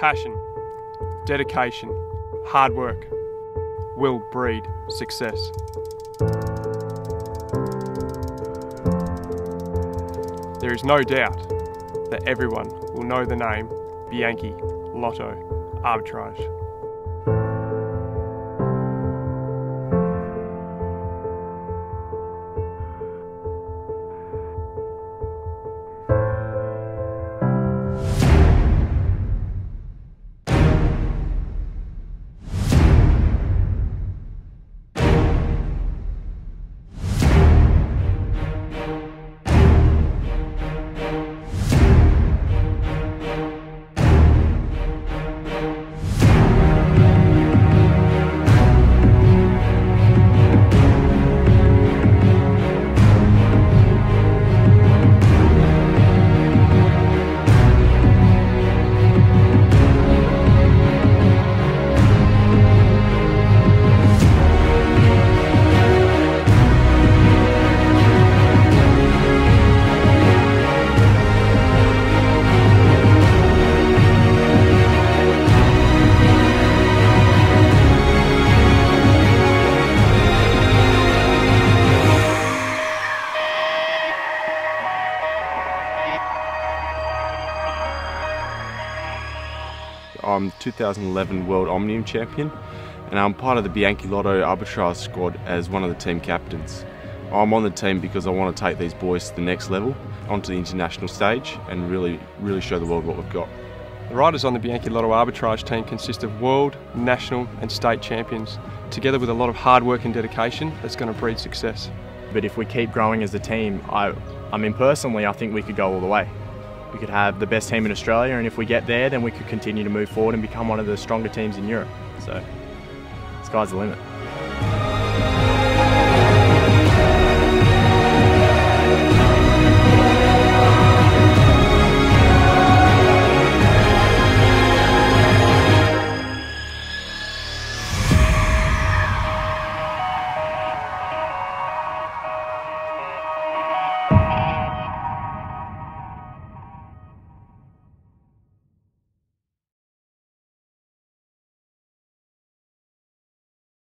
Passion, dedication, hard work will breed success. There is no doubt that everyone will know the name Bianchi Lotto Arbitrage. I'm 2011 World Omnium Champion and I'm part of the Bianchi Lotto Arbitrage squad as one of the team captains. I'm on the team because I want to take these boys to the next level, onto the international stage and really, really show the world what we've got. The riders on the Bianchi Lotto Arbitrage team consist of world, national and state champions, together with a lot of hard work and dedication that's going to breed success. But if we keep growing as a team, I, I mean personally I think we could go all the way we could have the best team in Australia, and if we get there, then we could continue to move forward and become one of the stronger teams in Europe. So, sky's the limit.